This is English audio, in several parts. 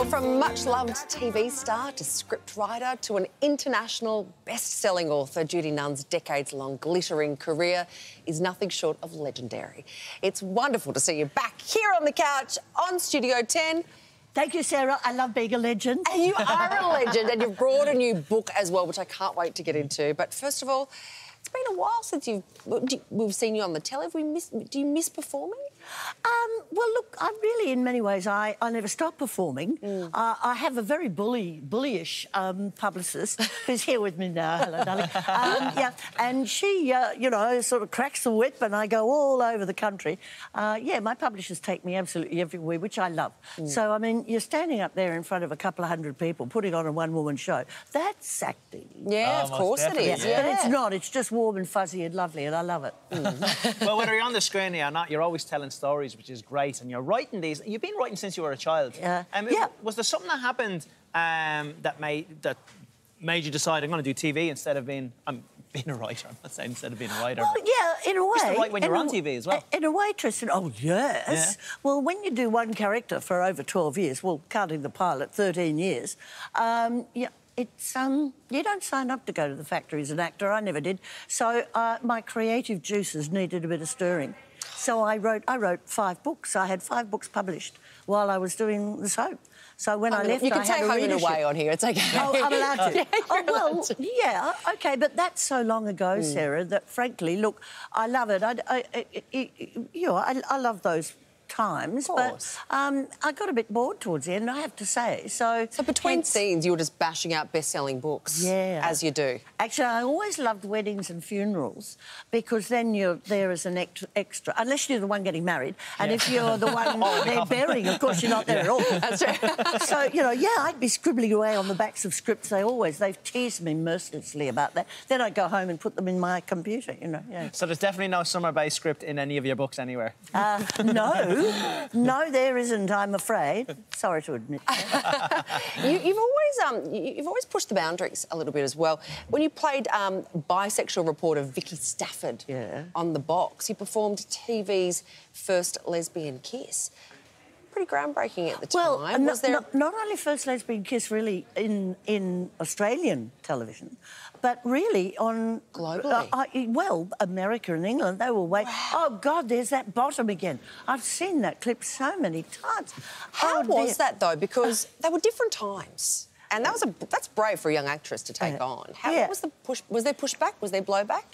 Well, from much loved TV star to scriptwriter to an international best selling author, Judy Nunn's decades long glittering career is nothing short of legendary. It's wonderful to see you back here on the couch on Studio 10. Thank you, Sarah. I love being a legend. And you are a legend, and you've brought a new book as well, which I can't wait to get into. But first of all, it's been a while since you've we've seen you on the telly. Have we miss, do you miss performing? Um, well, look, I really, in many ways, I, I never stop performing. Mm. Uh, I have a very bully, bullyish um, publicist who's here with me now. Hello, darling. Um, yeah, and she, uh, you know, sort of cracks the whip, and I go all over the country. Uh, yeah, my publishers take me absolutely everywhere, which I love. Mm. So, I mean, you're standing up there in front of a couple of hundred people, putting on a one-woman show. That's acting. Yeah, oh, of course it is. Yeah. But it's not. It's just warm and fuzzy and lovely, and I love it. Mm. well, whether you're on the screen or not, you're always telling stories, which is great. And you're writing these. You've been writing since you were a child. Yeah. Um, yeah. Was there something that happened um, that made that made you decide I'm going to do TV instead of being um, being a writer? I'm not saying instead of being a writer. Well, yeah, in a way. You write when you're on TV as well. In a way, Tristan. Oh yes. Yeah. Well, when you do one character for over 12 years, well, counting the pilot, 13 years. Um, yeah, it's um, you don't sign up to go to the factory as an actor. I never did. So uh, my creative juices needed a bit of stirring. So I wrote, I wrote five books. I had five books published while I was doing the soap. So when I, I left, you can I take home and away on here. It's okay. Oh, I'm allowed to. yeah, oh well, yeah, okay, but that's so long ago, mm. Sarah. That frankly, look, I love it. I, I, I you know, I, I love those times, but um, I got a bit bored towards the end, I have to say. So, so between hence... scenes, you were just bashing out best-selling books, yeah, as you do. Actually, I always loved weddings and funerals because then you're there as an extra, unless you're the one getting married, and yeah. if you're the one oh, they're burying, of course you're not there yeah. at all. That's right. so you know, yeah, I'd be scribbling away on the backs of scripts. They always they've teased me mercilessly about that. Then I'd go home and put them in my computer. You know, yeah. So there's definitely no summer-based script in any of your books anywhere. Uh, no no, there isn't. I'm afraid. Sorry to admit. you, have always um, you've always pushed the boundaries a little bit as well. When you played um, bisexual reporter Vicky Stafford yeah. on The Box, you performed TV's first lesbian kiss pretty groundbreaking at the well, time. Well, there... not, not, only first lesbian kiss really in in Australian television, but really on globally. Uh, well, America and England, they were waiting. Wow. Oh God, there's that bottom again. I've seen that clip so many times. How oh, was that though? Because they were different times. And that was a that's brave for a young actress to take on. How yeah. was the push? Was there pushback? Was there blowback?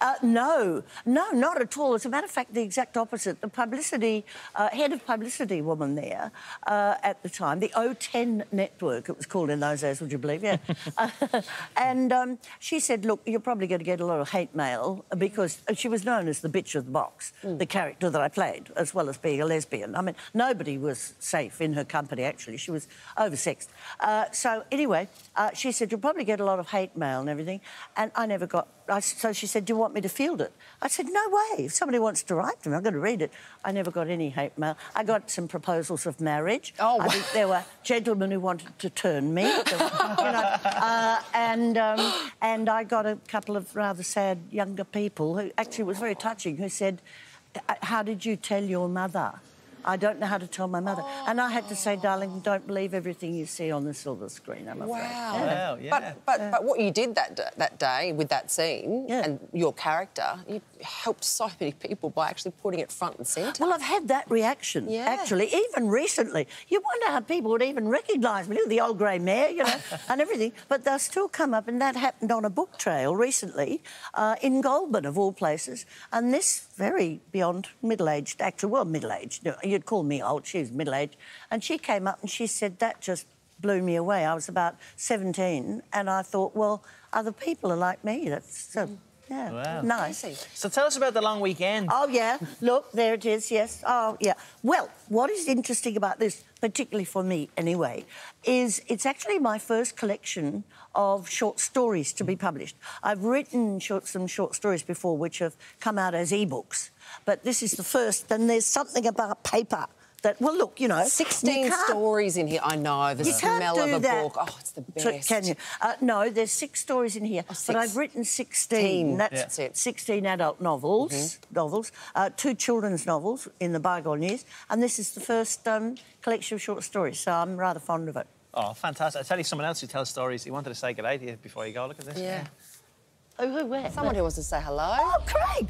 Uh, no, no, not at all. As a matter of fact, the exact opposite. The publicity uh, head of publicity woman there uh, at the time, the O10 network, it was called in those days. Would you believe? Yeah. and um, she said, "Look, you're probably going to get a lot of hate mail because she was known as the bitch of the box, mm. the character that I played, as well as being a lesbian. I mean, nobody was safe in her company. Actually, she was oversexed. Uh, so anyway, uh, she said, You'll probably get a lot of hate mail and everything. And I never got. I, so she said, Do you want me to field it? I said, No way. If somebody wants to write to me, I'm going to read it. I never got any hate mail. I got some proposals of marriage. Oh, I think there were gentlemen who wanted to turn me. you know, uh, and, um, and I got a couple of rather sad younger people who actually was very touching who said, How did you tell your mother? I don't know how to tell my mother. Oh. And I had to say, darling, don't believe everything you see on the silver screen, I'm afraid. Wow. Yeah. Wow, yeah. But, but, yeah. but what you did that, that day with that scene yeah. and your character, you helped so many people by actually putting it front and centre. Well, I've had that reaction, yeah. actually, even recently. You wonder how people would even recognise me, the old grey mare, you know, and everything. But they'll still come up, and that happened on a book trail recently uh, in Goulburn, of all places. And this very beyond middle-aged actor, well, middle-aged, you you'd call me old, she was middle aged. And she came up and she said, That just blew me away. I was about 17 and I thought, well, other people are like me. That's so. Mm. Yeah, wow. nice. So tell us about the long weekend. Oh, yeah. Look, there it is, yes. Oh, yeah. Well, what is interesting about this, particularly for me anyway, is it's actually my first collection of short stories to be published. I've written short, some short stories before which have come out as ebooks, but this is the first, and there's something about paper that. Well, look, you know, 16 can't- stories in here. I know. The You can't smell of a that. book. Oh, it's the So, best. Can you? Uh, no, there's six stories in here, Oh, six. but I've written 16. Teen. That's Yeah. That's it. 16 adult novels, novels, uh, two children's novels in the bygone years, and this is the first um, collection of short stories. So I'm rather fond of it. Oh, fantastic. I tell you, someone else who tells stories. He wanted to say good day to you before you go. Look at this. Yeah. Oh, who? Where? Someone who wants to say hello. Oh, Craig.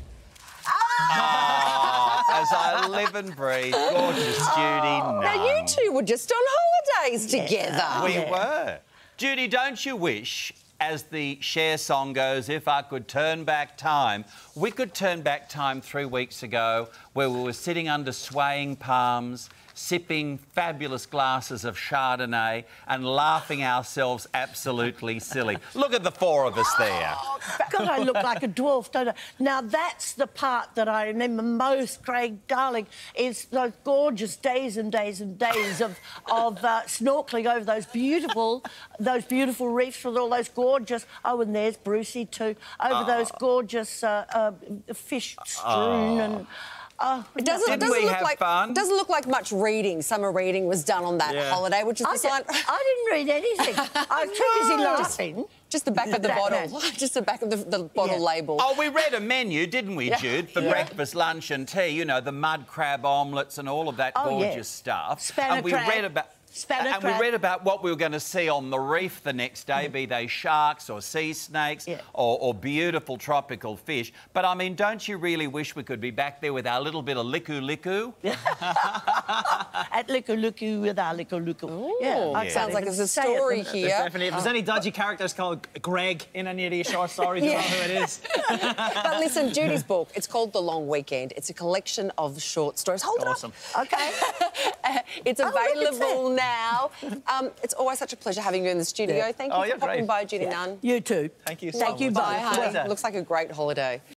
As I live and breathe, gorgeous Judy. Now, Nunn. you two were just on holidays together. We Yeah. were. Judy, don't you wish, as the Cher song goes, if I could turn back time, we could turn back time three weeks ago where we were sitting under swaying palms, sipping fabulous glasses of Chardonnay and laughing ourselves absolutely silly. Look at the four of us there. God, I look like a dwarf, don't I? Now, that's the part that I remember most, Craig, darling, is those gorgeous days and days and days of, of uh, snorkelling over those beautiful, those beautiful reefs with all those gorgeous. Oh, and there's Brucey too, over those gorgeous uh, uh, fish strewn and. Oh, It doesn't, Didn't doesn't we look have like fun? doesn't look like much reading. Summer reading was done on that Yeah. holiday, which is I, the di- sign. I didn't read anything. I was too busy laughing. Just the back of the bottle. man. Just the back of the, the bottle Yeah. label. Oh, we read a menu, didn't we, Jude, for Yeah. breakfast, lunch, and tea? You know, the mud crab omelettes and all of that Oh, yeah. gorgeous stuff. Spanner and we crab. read about. Spanner and crab. we read about what we were going to see on the reef the next day, mm. be they sharks or sea snakes Yeah. or, or beautiful tropical fish. But I mean, don't you really wish we could be back there with our little bit of liku liku? At Liku Luku with our Liku Luku. Yeah, I Sounds like there's a say it. story There's here. definitely, if there's any dodgy characters called Greg in any of these short stories, you know who it is. But listen, Judy's book, it's called The Long Weekend. It's a collection of short stories. Hold it up. Awesome. Okay. It's Oh, look, it's available now. Um, it's always such a pleasure having you in the studio. Yeah. Thank you Oh, for popping great. by, Judy Nunn. You too. Thank you so much. Thank you much. both. Bye, honey. Looks like a great holiday.